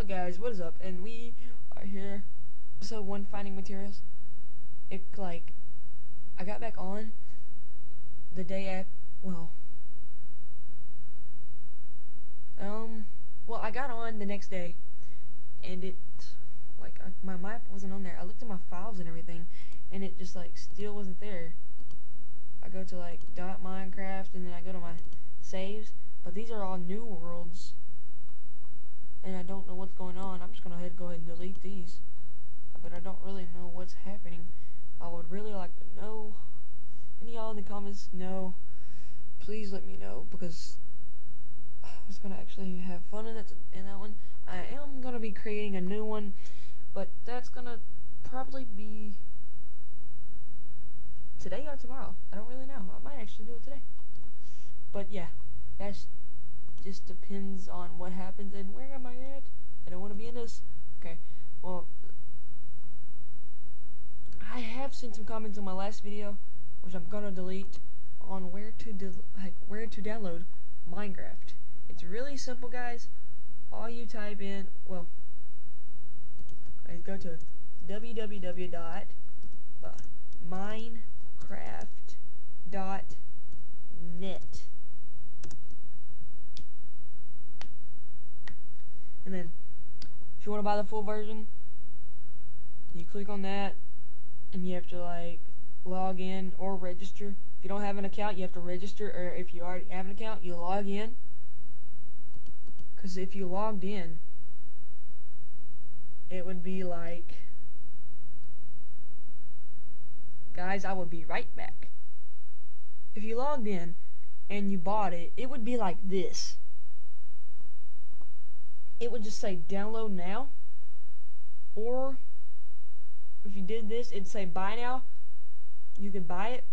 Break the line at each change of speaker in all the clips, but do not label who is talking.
Hello guys, what is up? And we are here. So one finding materials. It like I got back on the day at well um well I got on the next day and it like I, my map wasn't on there. I looked at my files and everything and it just like still wasn't there. I go to like dot Minecraft and then I go to my saves, but these are all new worlds and I don't know what's going on. I'm just gonna go ahead and delete these. But I don't really know what's happening. I would really like to know. Any y'all in the comments know? Please let me know because I was gonna actually have fun in that in that one. I am gonna be creating a new one, but that's gonna probably be today or tomorrow. I don't really know. I might actually do it today. But yeah, that's just depends on what happens and where am I at. I don't want to be in this. Okay, well, I have seen some comments on my last video, which I'm gonna delete, on where to like where to download Minecraft. It's really simple, guys. All you type in, well, I go to www.minecraft.net. And then, if you want to buy the full version, you click on that, and you have to like log in or register. If you don't have an account, you have to register, or if you already have an account, you log in. Because if you logged in, it would be like, guys, I would be right back. If you logged in and you bought it, it would be like this it would just say download now. Or if you did this, it'd say buy now. You could buy it.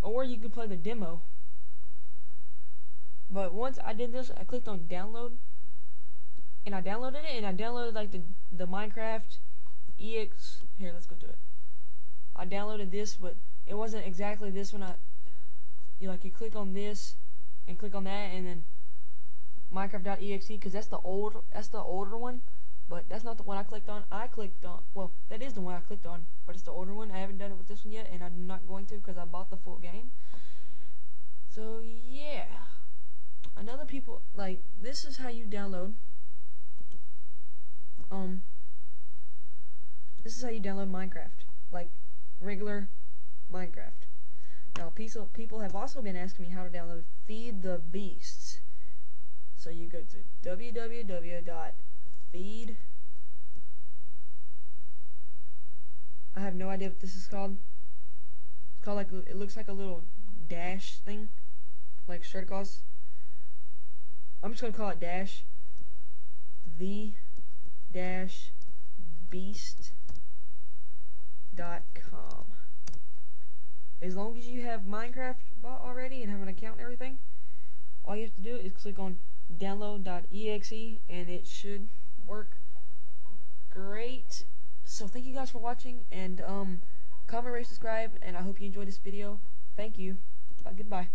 Or you could play the demo. But once I did this, I clicked on download. And I downloaded it, and I downloaded like the, the Minecraft EX. Here, let's go to it. I downloaded this, but it wasn't exactly this one. I you like you click on this and click on that, and then Minecraft.exe because that's the old that's the older one, but that's not the one I clicked on. I clicked on well, that is the one I clicked on, but it's the older one. I haven't done it with this one yet, and I'm not going to because I bought the full game. So yeah, another people like this is how you download. Um, this is how you download Minecraft, like regular Minecraft. Now, people people have also been asking me how to download Feed the Beasts. So you go to www.feed. I have no idea what this is called. It's called like it looks like a little dash thing, like Strutacos. I'm just gonna call it dash. The dash beast dot com. As long as you have Minecraft bought already and have an account and everything, all you have to do is click on download.exe and it should work great. So thank you guys for watching and um comment, rate, subscribe, and I hope you enjoyed this video. Thank you. Bye, goodbye.